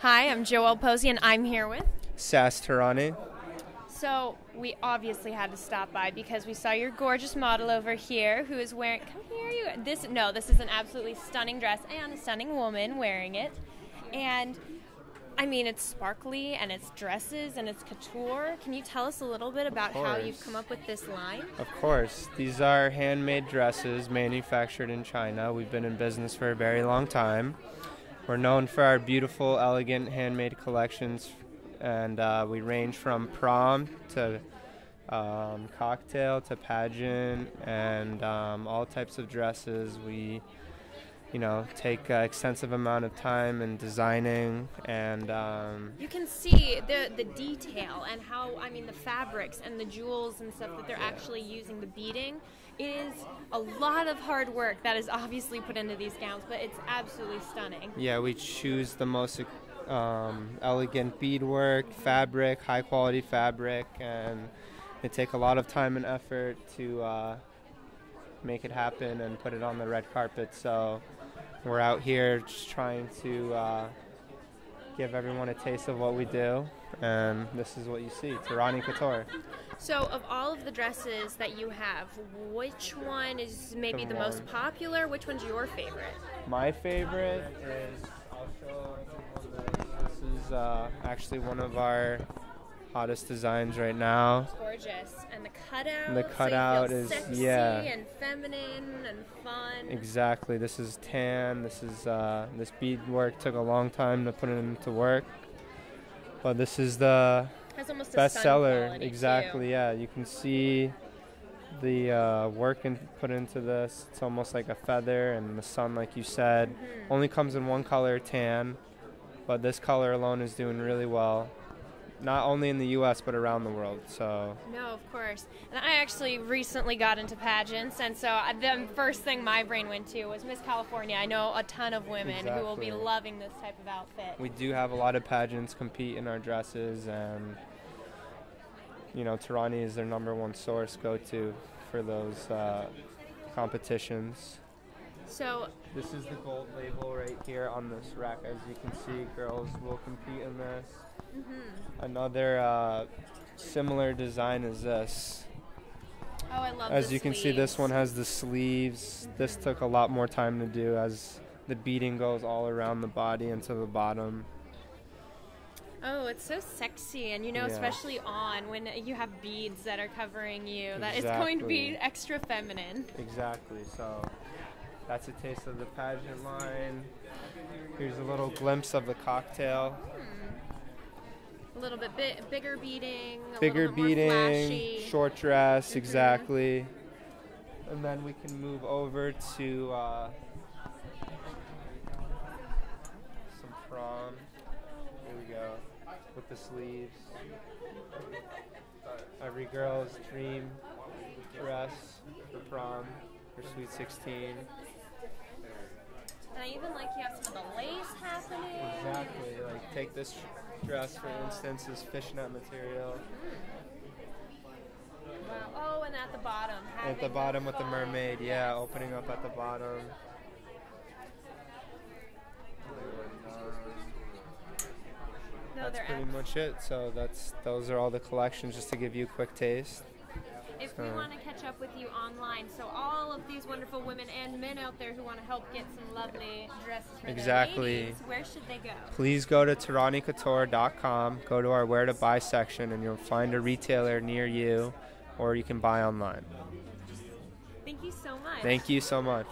Hi, I'm Joell Posey, and I'm here with. Tas Terani. So, we obviously had to stop by because we saw your gorgeous model over here who is wearing. Come here, you. This no, this is an absolutely stunning dress and a stunning woman wearing it, and I mean it's sparkly and it's dresses and it's couture. Can you tell us a little bit about how you've come up with this line? Of course, these are handmade dresses manufactured in China. We've been in business for a very long time. We're known for our beautiful, elegant handmade collections, and uh, we range from prom to um, cocktail to pageant and um, all types of dresses. We, you know, take uh, extensive amount of time in designing and um, You can see the the detail and how I mean the fabrics and the jewels and stuff that they're actually using the beading. It is a lot of hard work that is obviously put into these gowns, but it's absolutely stunning. Yeah, we choose the most um, elegant beadwork, fabric, high quality fabric, and it take a lot of time and effort to uh, make it happen and put it on the red carpet. So we're out here just trying to uh, give everyone a taste of what we do, and this is what you see, Terani Couture. So, of all of the dresses that you have, which one is maybe The the most popular? Which one's your favorite? My favorite is I'll show this. This is uh, actually one of our hottest designs right now. Gorgeous, and the cutout. The so you cutout feel is- sexy yeah. and feminine and fun. Exactly. This is tan. This is uh, this beadwork took a long time to put it into work, but this is the Has almost a sun bestseller. Exactly. too. Yeah, you can see the uh, work in, put into this. It's almost like a feather, and the sun, like you said, Mhm. only comes in one color, tan, but this color alone is doing really well. Not only in the U.S. but around the world. So No, of course. And I actually recently got into pageants, and so I- the first thing my brain went to was Miss California. I know a ton of women who will be loving this type of outfit. we do have a lot of pageants compete in our dresses, and you know, Terani is their number one source go to for those uh, competitions. So, This is the gold label right here on this rack. As you can see, girls will compete in this. mhm. Another uh, similar design is this. oh, I love As you can see, this one has the sleeves. This took a lot more time to do as the beading goes all around the body and to the bottom. Oh, it's so sexy, and you know, Yeah. especially on when you have beads that are covering you, that it's going to be extra feminine. Exactly. So that's a taste of the pageant line. Here's a little glimpse of the cocktail. A little bit bi- bigger beading, a Bigger little bit more beading, short dress, Mhm. exactly. And then we can move over to uh, some prom. Here we go. With the sleeves. Every girl's dream dress for prom, for Sweet 16. And I even like you have some of the lace happening. Exactly. Like take this dress for instance, this fishnet material. Wow. Oh, and at the bottom. At the bottom with the mermaid, yeah, Yes. opening up at the bottom. No, That's pretty much it. So that's those are all the collections just to give you a quick taste. If we want to catch up with you online, so all of these wonderful women and men out there who want to help get some lovely dresses for Exactly. their ladies, where should they go? Please go to TeraniCouture.com, go to our where to buy section, and you'll find a retailer near you, or you can buy online. Thank you so much. Thank you so much.